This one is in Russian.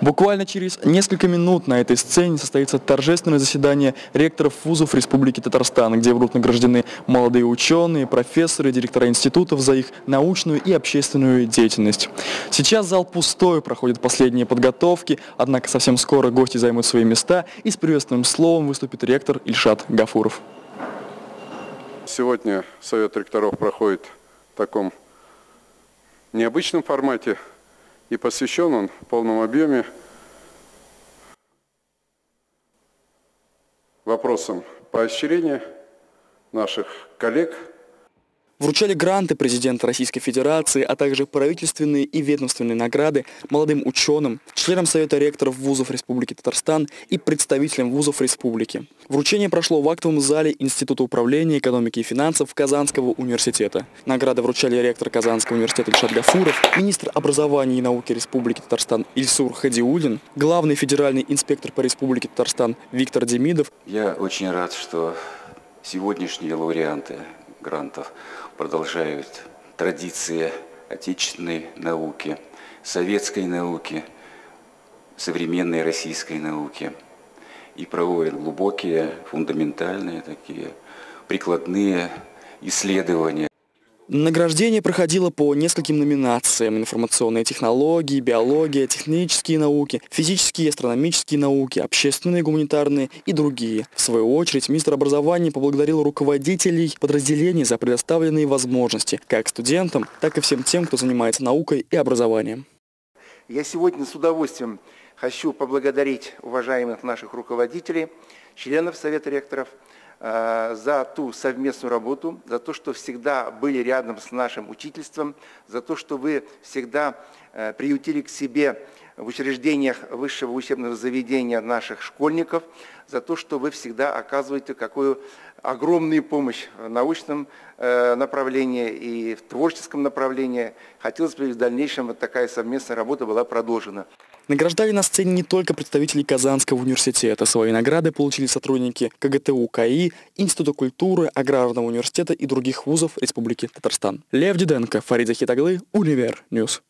Буквально через несколько минут на этой сцене состоится торжественное заседание ректоров вузов Республики Татарстан, где будут награждены молодые ученые, профессоры, директора институтов за их научную и общественную деятельность. Сейчас зал пустой, проходят последние подготовки, однако совсем скоро гости займут свои места и с приветственным словом выступит ректор Ильшат Гафуров. Сегодня Совет ректоров проходит в таком необычном формате – и посвящен он в полном объеме вопросам поощрения наших коллег – Вручали гранты президента Российской Федерации, а также правительственные и ведомственные награды молодым ученым, членам Совета ректоров вузов Республики Татарстан и представителям вузов республики. Вручение прошло в актовом зале Института управления экономики и финансов Казанского университета. Награды вручали ректор Казанского университета Ильшат Гафуров, министр образования и науки Республики Татарстан Ильсур Хадиулин, главный федеральный инспектор по Республике Татарстан Виктор Демидов. Я очень рад, что сегодняшние лауреанты грантов продолжают традиции отечественной науки, советской науки, современной российской науки и проводят глубокие, фундаментальные такие прикладные исследования Награждение проходило по нескольким номинациям. Информационные технологии, биология, технические науки, физические и астрономические науки, общественные, гуманитарные и другие. В свою очередь, министр образования поблагодарил руководителей подразделений за предоставленные возможности как студентам, так и всем тем, кто занимается наукой и образованием. Я сегодня с удовольствием хочу поблагодарить уважаемых наших руководителей, членов Совета ректоров, за ту совместную работу, за то, что всегда были рядом с нашим учительством, за то, что вы всегда э, приютили к себе в учреждениях высшего учебного заведения наших школьников, за то, что вы всегда оказываете какую огромную помощь в научном э, направлении и в творческом направлении. Хотелось бы в дальнейшем вот такая совместная работа была продолжена. Награждали на сцене не только представителей Казанского университета. Свои награды получили сотрудники КГТУ КАИ, Института культуры, Аграрного университета и других вузов Республики Татарстан. Лев Диденко, Фарид Захитаглы, Универ News.